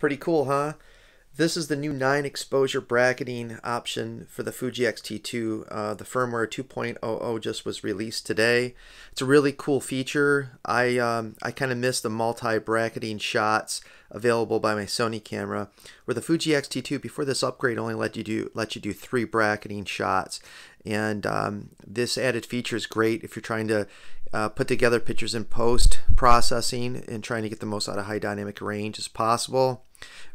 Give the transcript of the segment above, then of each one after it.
Pretty cool, huh? This is the new 9 exposure bracketing option for the Fuji X-T2. Uh, the firmware 2.00 just was released today. It's a really cool feature. I, um, I kind of miss the multi-bracketing shots available by my Sony camera, where the Fuji X-T2 before this upgrade only let you do let you do three bracketing shots. And um, this added feature is great if you're trying to uh, put together pictures in post processing and trying to get the most out of high dynamic range as possible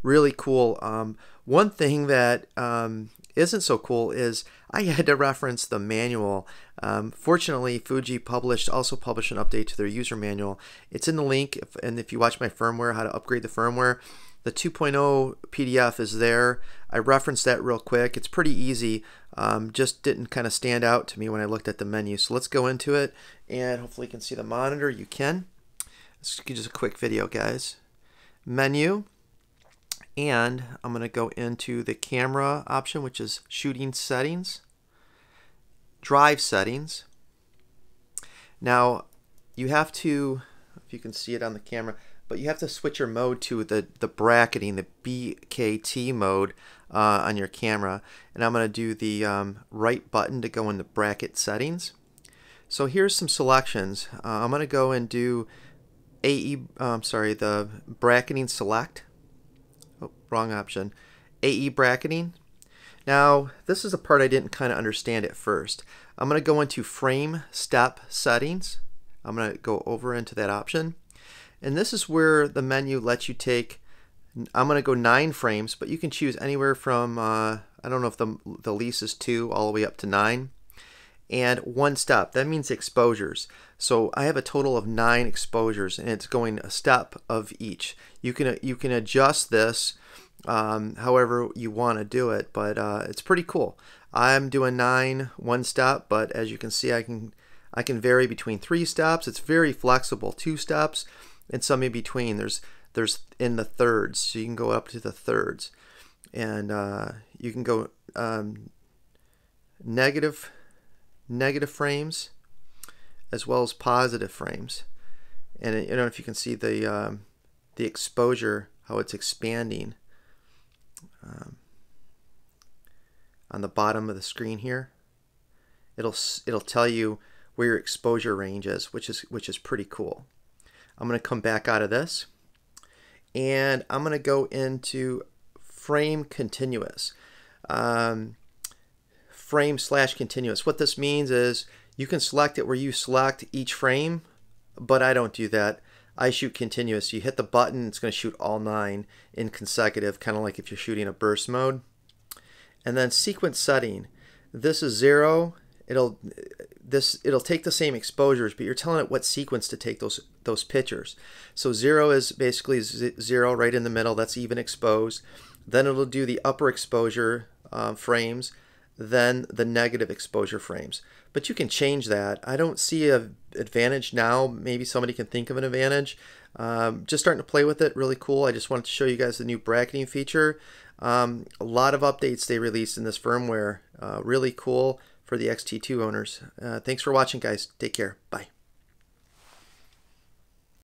really cool. Um, one thing that um, not so cool is I had to reference the manual. Um, fortunately, Fuji published also published an update to their user manual. It's in the link, if, and if you watch my firmware, how to upgrade the firmware, the 2.0 PDF is there. I referenced that real quick. It's pretty easy. Um, just didn't kind of stand out to me when I looked at the menu. So let's go into it, and hopefully you can see the monitor. You can. Is just a quick video, guys. Menu and I'm going to go into the camera option which is shooting settings drive settings. Now you have to if you can see it on the camera but you have to switch your mode to the the bracketing the BKT mode uh, on your camera. And I'm going to do the um, right button to go in the bracket settings. So here's some selections. Uh, I'm going to go and do AE I'm sorry the bracketing select wrong option. AE bracketing. Now, this is a part I didn't kind of understand at first. I'm going to go into frame step settings. I'm going to go over into that option. And this is where the menu lets you take, I'm going to go nine frames, but you can choose anywhere from, uh, I don't know if the, the least is two all the way up to nine. And one stop. that means exposures. So I have a total of nine exposures and it's going a step of each. You can, you can adjust this um, however you want to do it, but uh, it's pretty cool. I'm doing nine one stop, but as you can see, I can I can vary between three stops. It's very flexible, two stops and some in between. There's there's in the thirds, so you can go up to the thirds, and uh, you can go um, negative negative frames as well as positive frames. And I don't know if you can see the um, the exposure, how it's expanding um, on the bottom of the screen here. It'll it'll tell you where your exposure range is, which is which is pretty cool. I'm going to come back out of this and I'm going to go into frame continuous. Um, frame slash continuous. What this means is you can select it where you select each frame, but I don't do that. I shoot continuous. You hit the button, it's going to shoot all nine in consecutive, kind of like if you're shooting a burst mode. And then sequence setting. This is zero. It'll this it'll take the same exposures, but you're telling it what sequence to take those those pictures. So zero is basically zero right in the middle. That's even exposed. Then it'll do the upper exposure uh, frames than the negative exposure frames. But you can change that. I don't see an advantage now. Maybe somebody can think of an advantage. Um, just starting to play with it, really cool. I just wanted to show you guys the new bracketing feature. Um, a lot of updates they released in this firmware. Uh, really cool for the X-T2 owners. Uh, thanks for watching, guys. Take care. Bye.